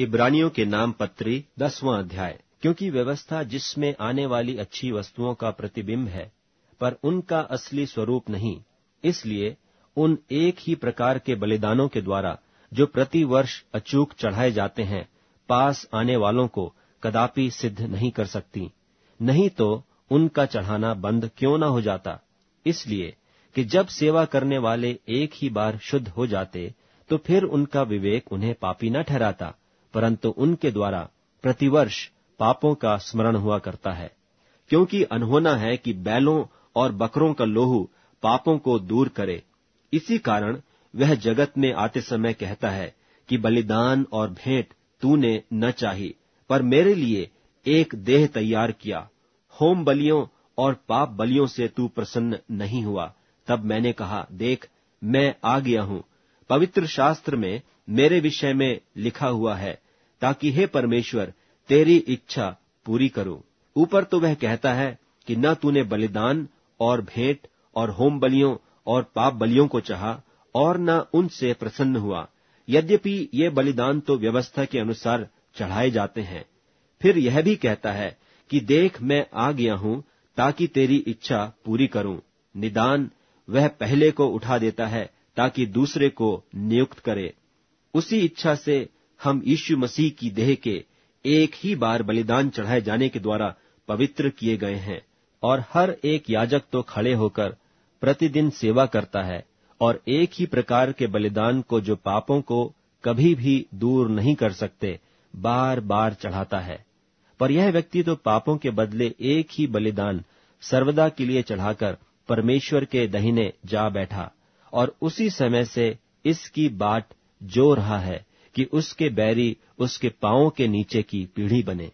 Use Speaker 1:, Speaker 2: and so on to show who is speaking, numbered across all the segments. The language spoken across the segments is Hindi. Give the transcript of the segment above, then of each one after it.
Speaker 1: इब्रानियों के नाम पत्री दसवां अध्याय, क्योंकि व्यवस्था जिसमें आने वाली अच्छी वस्तुओं का प्रतिबिंब है, पर उनका असली स्वरूप नहीं। इसलिए उन एक ही प्रकार के बलिदानों के द्वारा, जो प्रति वर्ष अचूक चढ़ाए जाते हैं, पास आने वालों को कदापि सिद्ध नहीं कर सकती। नहीं तो उनका चढ़ाना बंद क्यों न हो जाता? इसलिए कि जब सेवा करने वाले एक ही बार शुद्ध हो जाते तो फिर उनका विवेक उन्हें पापी न ठहराता। परंतु उनके द्वारा प्रतिवर्ष पापों का स्मरण हुआ करता है, क्योंकि अनहोना है कि बैलों और बकरों का लोहू पापों को दूर करे। इसी कारण वह जगत में आते समय कहता है कि बलिदान और भेंट तूने न चाही, पर मेरे लिए एक देह तैयार किया। होम बलियों और पाप बलियों से तू प्रसन्न नहीं हुआ। तब मैंने कहा, देख, मैं आ गया हूँ। पवित्र शास्त्र में मेरे विषय में लिखा हुआ है, ताकि हे परमेश्वर, तेरी इच्छा पूरी करूँ। ऊपर तो वह कहता है कि न तूने बलिदान और भेंट और होम बलियों और पाप बलियों को चाहा, और न उनसे प्रसन्न हुआ। यद्यपि ये बलिदान तो व्यवस्था के अनुसार चढ़ाए जाते हैं। फिर यह भी कहता है कि देख, मैं आ गया हूँ, ताकि तेरी इच्छा पूरी करूँ। निदान वह पहले को उठा देता है ताकि दूसरे को नियुक्त करे। उसी इच्छा से हम यीशु मसीह की देह के एक ही बार बलिदान चढ़ाए जाने के द्वारा पवित्र किए गए हैं और हर एक याजक तो खड़े होकर प्रतिदिन सेवा करता है और एक ही प्रकार के बलिदान को जो पापों को कभी भी दूर नहीं कर सकते बार बार चढ़ाता है। पर यह व्यक्ति तो पापों के बदले एक ही बलिदान सर्वदा के लिए चढ़ाकर परमेश्वर के दहीने जा बैठा। और उसी समय से इसकी बाट जो रहा है कि उसके बैरी उसके पांवों के नीचे की पीढ़ी बने,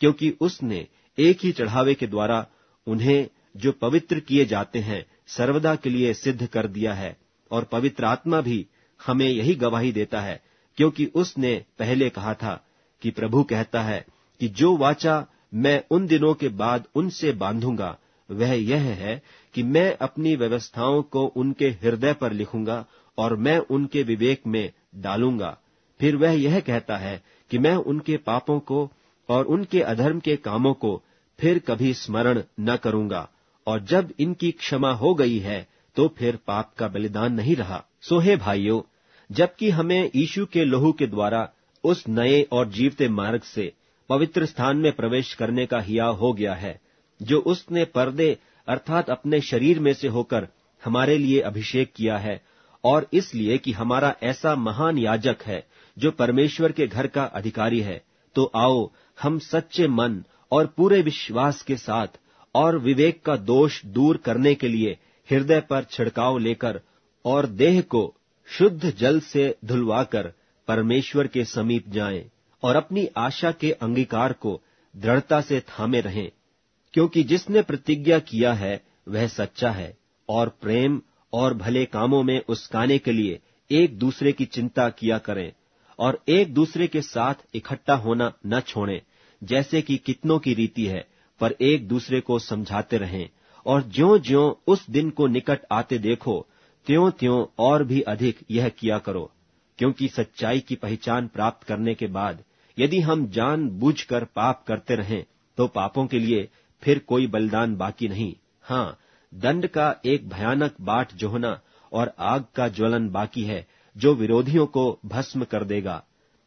Speaker 1: क्योंकि उसने एक ही चढ़ावे के द्वारा उन्हें जो पवित्र किए जाते हैं सर्वदा के लिए सिद्ध कर दिया है, और पवित्र आत्मा भी हमें यही गवाही देता है, क्योंकि उसने पहले कहा था कि प्रभु कहता है कि जो वाचा मैं उन दिनों के बाद उनसे बांधूँगा वह यह है कि मैं अपनी व्यवस्थाओं को उनके हृदय पर लिखूँगा और मैं उनके विवेक में डालूँगा। फिर वह यह कहता है कि मैं उनके पापों को और उनके अधर्म के कामों को फिर कभी स्मरण न करूँगा, और जब इनकी क्षमा हो गई है तो फिर पाप का बलिदान नहीं रहा। सोहे भाइयों, जबकि हमें यीशु के लोहू के द्वारा उस नए और जीवते मार्ग से पवित्र स्थान में प्रवेश करने का हिया हो गया है जो उसने पर्दे अर्थात अपने शरीर में से होकर हमारे लिए अभिषेक किया है, और इसलिए कि हमारा ऐसा महान याजक है, जो परमेश्वर के घर का अधिकारी है तो आओ, हम सच्चे मन और पूरे विश्वास के साथ और विवेक का दोष दूर करने के लिए हृदय पर छिड़काव लेकर और देह को शुद्ध जल से धुलवाकर परमेश्वर के समीप जाएँ और अपनी आशा के अंगीकार को दृढ़ता से थामे रहें। क्योंकि जिसने प्रतिज्ञा किया है, वह सच्चा है, और प्रेम और भले कामों में उसकाने के लिए एक दूसरे की चिंता किया करें, और एक दूसरे के साथ इकट्ठा होना न छोड़ें, जैसे कि कितनों की रीति है, पर एक दूसरे को समझाते रहें, और ज्यो ज्यो उस दिन को निकट आते देखो त्यों त्यों और भी अधिक यह किया करो, क्योंकि सच्चाई की पहचान प्राप्त करने के बाद, यदि हम जान बूझकर पाप करते रहें तो पापों के लिए फिर कोई बलिदान बाकी नहीं। हाँ दंड का एक भयानक बाट जोहना और आग का ज्वलन बाकी है, जो विरोधियों को भस्म कर देगा।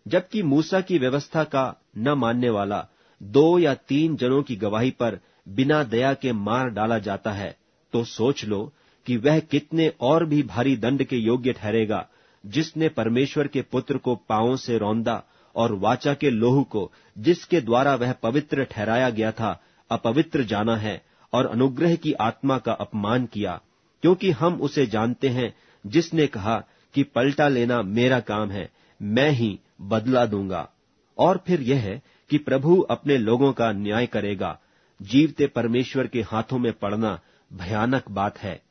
Speaker 1: जबकि मूसा की व्यवस्था का न मानने वाला दो या तीन जनों की गवाही पर बिना दया के मार डाला जाता है तो सोच लो कि वह कितने और भी भारी दंड के योग्य ठहरेगा, जिसने परमेश्वर के पुत्र को पांवों से रौंदा और वाचा के लोहू को, जिसके द्वारा वह पवित्र ठहराया गया था अपवित्र जाना है और अनुग्रह की आत्मा का अपमान किया, क्योंकि हम उसे जानते हैं, जिसने कहा कि पलटा लेना मेरा काम है, मैं ही बदला दूँगा। और फिर यह है कि प्रभु अपने लोगों का न्याय करेगा। जीवते परमेश्वर के हाथों में पड़ना भयानक बात है।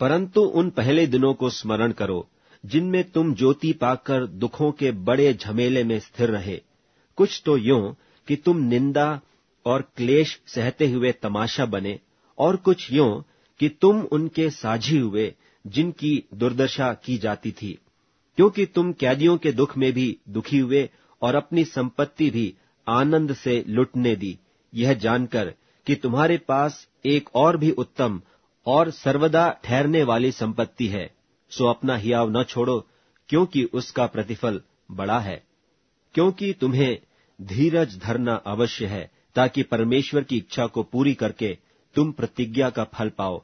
Speaker 1: परंतु उन पहले दिनों को स्मरण करो, जिनमें तुम ज्योति पाकर दुखों के बड़े झमेले में स्थिर रहे। कुछ तो यो कि तुम निंदा और क्लेश सहते हुए तमाशा बने, और कुछ यूँ कि तुम उनके साझी हुए, जिनकी दुर्दशा की जाती थी। क्योंकि तुम कैदियों के दुख में भी दुखी हुए, और अपनी संपत्ति भी आनंद से लुटने दी। यह जानकर कि तुम्हारे पास एक और भी उत्तम और सर्वदा ठहरने वाली संपत्ति है, सो अपना हियाव न छोड़ो, क्योंकि उसका प्रतिफल बड़ा है। क्योंकि तुम्हें धीरज धरना अवश्य है ताकि परमेश्वर की इच्छा को पूरी करके तुम प्रतिज्ञा का फल पाओ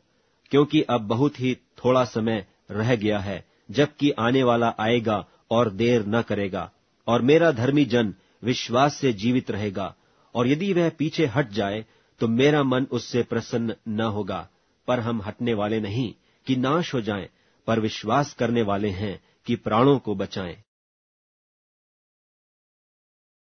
Speaker 1: क्योंकि अब बहुत ही थोड़ा समय रह गया है जबकि आने वाला आएगा और देर न करेगा और मेरा धर्मी जन विश्वास से जीवित रहेगा और यदि वह पीछे हट जाए तो मेरा मन उससे प्रसन्न न होगा। पर हम हटने वाले नहीं कि नाश हो जाएँ, पर विश्वास करने वाले हैं कि प्राणों को बचाएँ।